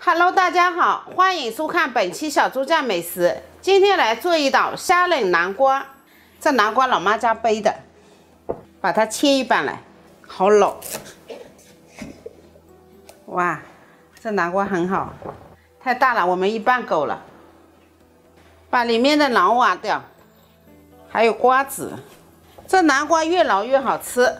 Hello，大家好，欢迎收看本期小猪酱美食。今天来做一道虾仁南瓜。这南瓜老妈家背的，把它切一半来，好老。哇，这南瓜很好，太大了，我们一半够了。把里面的瓤挖掉，还有瓜子。这南瓜越老越好吃。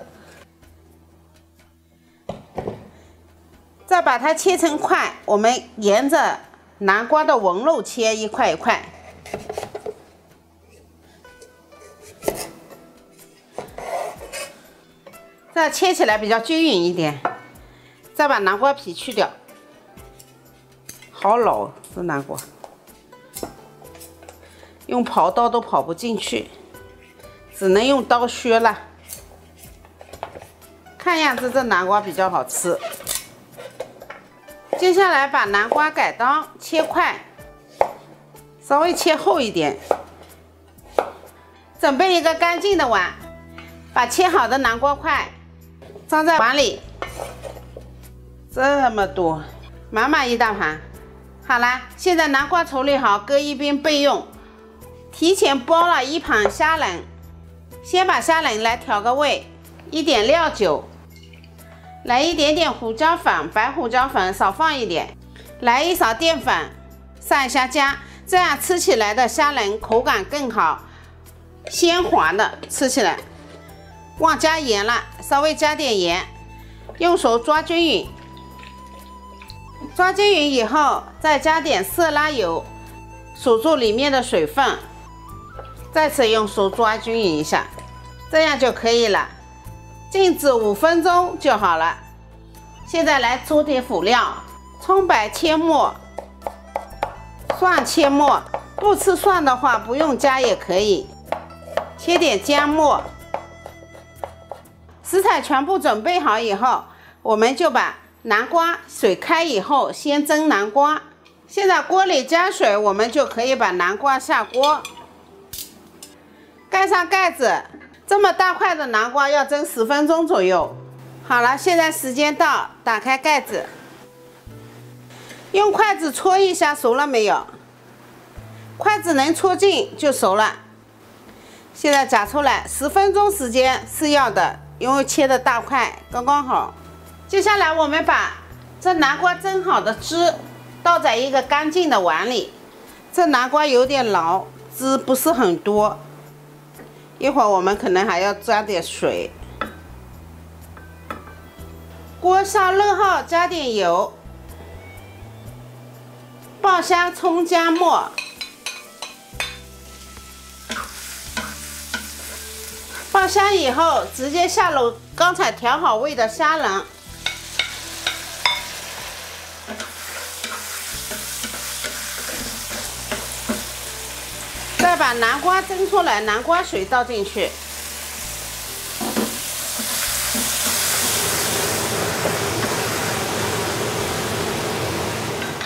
再把它切成块，我们沿着南瓜的纹路切一块一块，这样切起来比较均匀一点。再把南瓜皮去掉，好老这南瓜，用刨刀都刨不进去，只能用刀削了。看样子这南瓜比较好吃。接下来把南瓜改刀切块，稍微切厚一点。准备一个干净的碗，把切好的南瓜块装在碗里，这么多，满满一大盘。好了，现在南瓜处理好，搁一边备用。提前剥了一盘虾仁，先把虾仁来调个味，一点料酒。来一点点胡椒粉，白胡椒粉少放一点。来一勺淀粉，上一下浆，这样吃起来的虾仁口感更好，鲜滑的吃起来。忘加盐了，稍微加点盐，用手抓均匀。抓均匀以后，再加点色拉油，锁住里面的水分。再次用手抓均匀一下，这样就可以了。静置五分钟就好了。现在来做点辅料：葱白切末，蒜切末。不吃蒜的话，不用加也可以。切点姜末。食材全部准备好以后，我们就把南瓜水开以后先蒸南瓜。现在锅里加水，我们就可以把南瓜下锅，盖上盖子。这么大块的南瓜要蒸十分钟左右。好了，现在时间到，打开盖子，用筷子戳一下，熟了没有？筷子能戳进就熟了。现在夹出来，十分钟时间是要的，因为切的大块刚刚好。接下来我们把这南瓜蒸好的汁倒在一个干净的碗里。这南瓜有点老，汁不是很多。一会儿我们可能还要加点水。锅烧热后，加点油，爆香葱姜末，爆香以后，直接下入刚才调好味的虾仁。再把南瓜蒸出来，南瓜水倒进去，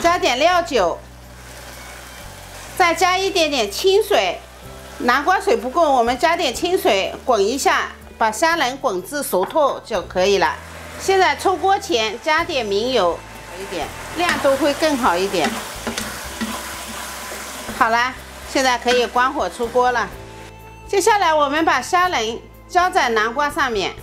加点料酒，再加一点点清水。南瓜水不够，我们加点清水滚一下，把虾仁滚至熟透就可以了。现在出锅前加点明油，一点亮度会更好一点。好了。现在可以关火出锅了。接下来我们把虾仁浇在南瓜上面。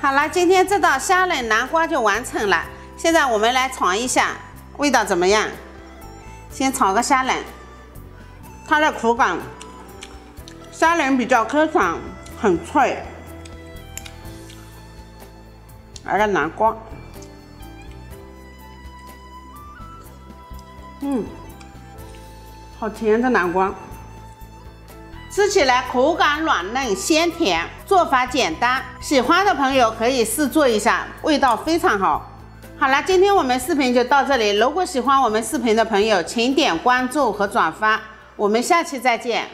好了，今天这道虾仁南瓜就完成了。现在我们来尝一下，味道怎么样？先尝个虾仁，它的口感，虾仁比较 Q 弹，很脆。来个南瓜。嗯，好甜的南瓜，吃起来口感软嫩鲜甜，做法简单，喜欢的朋友可以试做一下，味道非常好。好了，今天我们视频就到这里，如果喜欢我们视频的朋友，请点关注和转发，我们下期再见。